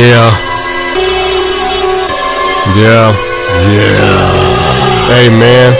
Yeah. Yeah. Yeah. Hey, man.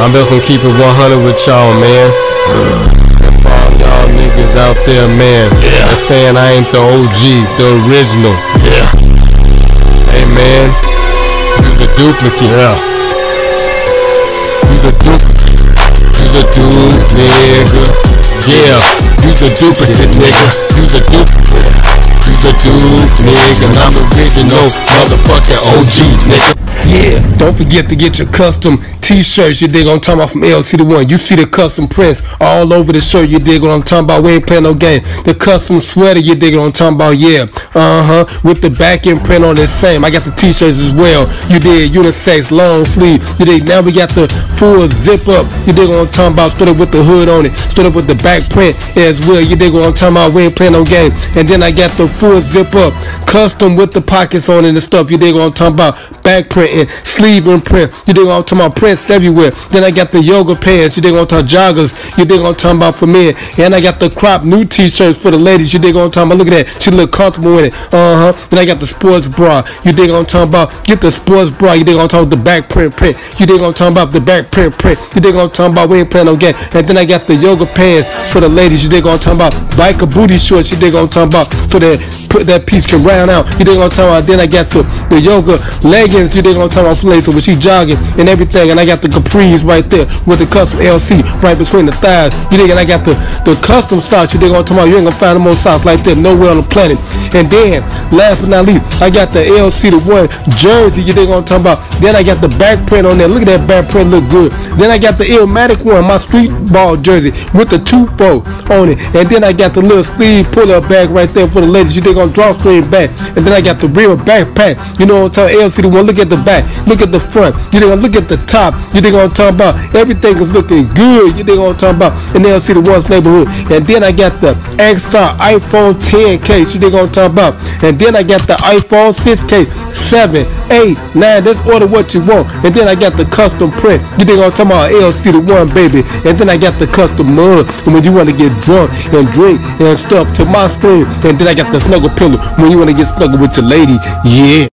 I'm just gonna keep it 100 with y'all, man. That's for all y'all niggas out there, man. Yeah. That's saying I ain't the OG, the original. Yeah. Hey, man. He's a duplicate. Yeah. He's a duplicate. You's a dude, nigga. Yeah. He's a duplicate, nigga. He's a duplicate. Nigga. I'm OG, nigga. Yeah, don't forget to get your custom t-shirts, you dig what I'm talking about from LC the one. You see the custom prints all over the shirt, you dig what I'm talking about. We ain't playing no game. The custom sweater, you dig what I'm talking about, yeah. Uh-huh. With the back end print on the same. I got the t-shirts as well. You did unisex, long sleeve. You dig now we got the full zip up. You dig what I'm talking about, stood up with the hood on it, stood up with the back print as well. You dig what I'm talking about. We ain't playing no game. And then I got the full zip up, custom with the pockets on it and stuff. You dig what I'm talking about. Back print and sleeve and print. You dig what I'm talking about. Prints everywhere. Then I got the yoga pants. You dig I'm talking joggers. You dig I'm talking about for men. And I got the crop new t-shirts for the ladies. You dig I'm talking about. Look at that. She look comfortable in it. Uh huh. Then I got the sports bra. You dig I'm talking about. Get the sports bra. You dig I'm talking about. The back print print. You dig I'm talking about. The back print print. You dig I'm talking about. We ain't playing no game. And then I got the yoga pants for the ladies. You dig I'm talking about. Biker booty shorts. You dig I'm talking about. So that put that piece can round out. You dig I'm talking about. Then I got the the yoga leggings. You dig I'm talking about. For. So when she jogging and everything. And I got the capris right there with the custom LC right between the thighs. You? And I got the the custom socks. You dig talking about. You ain't gonna find no more socks like that nowhere on the planet. And then last but not least, I got the LC the one jersey. You dig I'm talking about. Then I got the back print on there. Look at that back print. Look good. Then I got the Illmatic one, my street ball jersey with the two fold on it. And then I got the little sleeve pull up bag right there for the ladies. You dig on drawstring back. And then I got the real backpack. You know what I'm talking LC the one. Look at the back. Look at the front. You dig on look at the top. You dig what I'm talking about. Everything is looking good. You what I'm talking about. And they'll see the one's neighborhood. And then I got the X-Star iPhone 10 case. You what I'm talking about. And then I got the iPhone 6 case. 7, 8, 9. Just order what you want. And then I got the custom print. You what I'm talking about. LC the one baby. And then I got the custom mug. And when you want to get drunk and drink and stuff to my screen. And then I got the snuggle pillow when you want to get snuggle with your lady. Yeah.